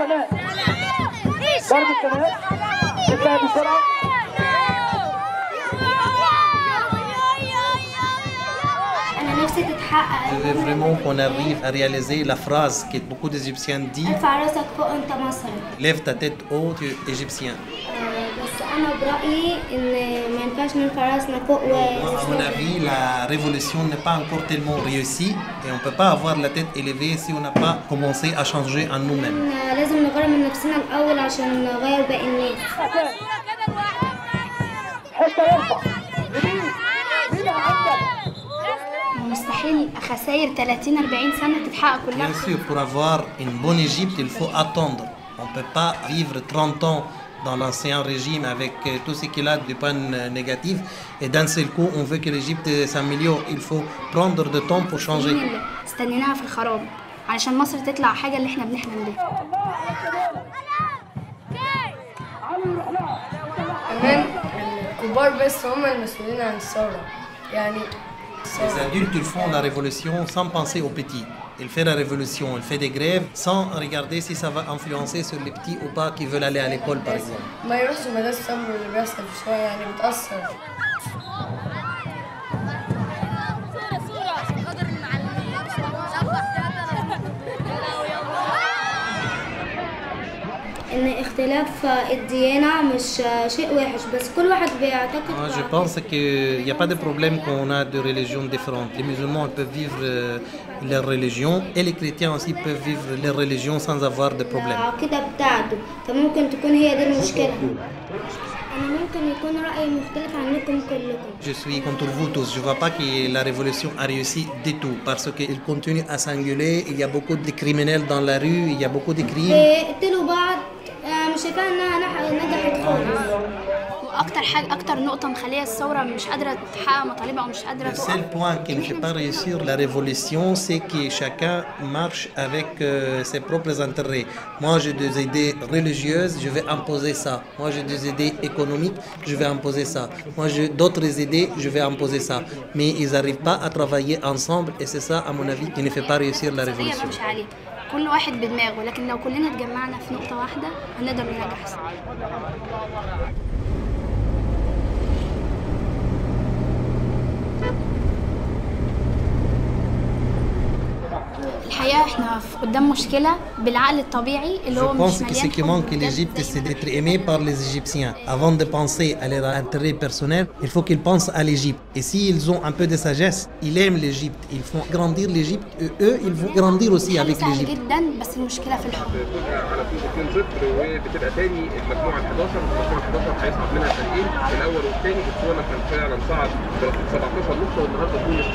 الثلاث ضرب الثلاث اتلعب بسرعة Je vais vraiment qu'on arrive à réaliser la phrase que beaucoup d'Égyptiens disent Lève ta tête haute, Égyptien. آه، بس انا برايي ان ما ينفعش نرفع راسنا فوق و Moi, à mon avis, la révolution n'est pas encore tellement réussie et on ne peut pas avoir la tête élevée si on n'a pas commencé à changer en nous-mêmes. إحنا لازم نغير من نفسنا الاول عشان نغير باقي الناس حتة يرفع يمين مين عندك مستحيل خسائر 30 40 سنه تتحقق كلها Bien sûr, pour avoir une bonne Égypte, il faut attendre. On ne peut pas vivre 30 ans dans l'ancien régime avec euh, tout ce qu'il a de panne euh, négative. Et d'un seul coup, on veut que l'Égypte euh, s'améliore. Il faut prendre de temps pour changer. Les adultes font la révolution sans penser aux petits. Il fait la révolution, il fait des grèves sans regarder si ça va influencer sur les petits ou pas qui veulent aller à l'école, par exemple. اختلاف الديانه مش شيء وحش بس كل واحد بيعتقد Moi, je pense qu'il n'y a pas de problème qu'on a de religions différentes. Les musulmans ils peuvent vivre euh, leur religion et les chrétiens aussi peuvent vivre leur religion sans avoir de problème. العقيده بتاعته فممكن تكون هي دي المشكله انا ممكن يكون رايي مختلف عنكم كلكم Je suis contre vous tous. Je ne vois pas que la révolution a réussi du tout parce qu'ils continuent à s'engueuler. Il y a beaucoup de criminels dans la rue, il y a beaucoup de crimes. بيقتلوا بعض آه، مش شايفاها انها نح- نجحت خالص واكتر حاجه اكتر نقطه مخليه الثوره مش قادره تحقق مطالبها ومش قادره Le تقف seul point qui ne fait pas réussir la révolution, c'est que chacun marche avec euh, ses propres intérêts. Moi, j'ai des idées religieuses, je vais imposer ça. Moi, j'ai des idées économiques, je vais imposer ça. Moi, j'ai d'autres idées, je vais imposer ça. Mais ils n'arrivent pas à travailler ensemble et c'est ça, à mon avis, qui ne fait pas réussir la هي révolution. كل واحد بدماغه لكن لو كلنا اتجمعنا في نقطة واحدة هنقدر ننجح الحقيقة إحنا في قدام مشكله بالعقل الطبيعي اللي هو مش مليان حب manque l'Égypte, زي c'est d'être aimé par les Égyptiens. Avant de penser à leur intérêt personnel, il faut qu'ils pensent à l'Égypte. Et s'ils ont un peu de sagesse, ils aiment l'Égypte, ils font grandir l'Égypte, et eux, ils vont grandir aussi avec l'Égypte. جدا بس المشكلة في الحب بتبقى على طول 2 0 وبتبقى تاني المجموعه ال 11 المجموعه ال 11 هيصعد منها فريقين الأول والثاني بتسوانا كان فعلا صعد ب 17 نقطه والنهارده تونس